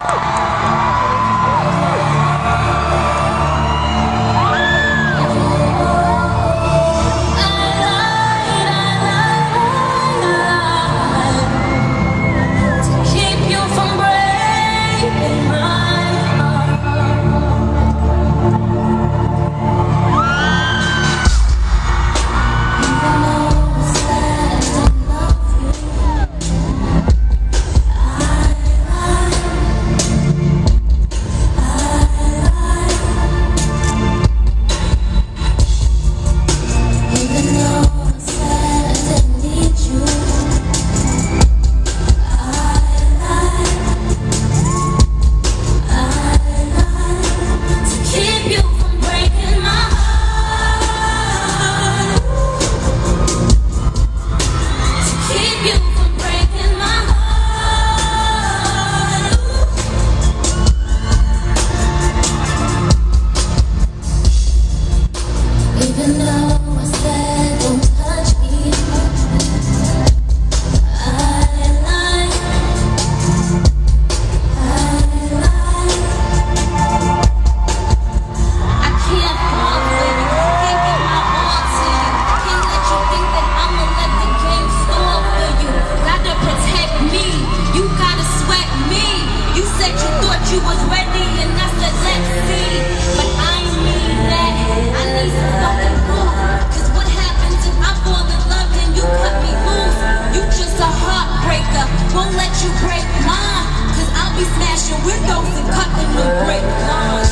To was ready, and I said let's see, but I mean that. I need some fucking what happens if I fall in love and you cut me loose? You just a heartbreaker, won't let you break mine, 'cause I'll be smashing windows and cutting them brick lines.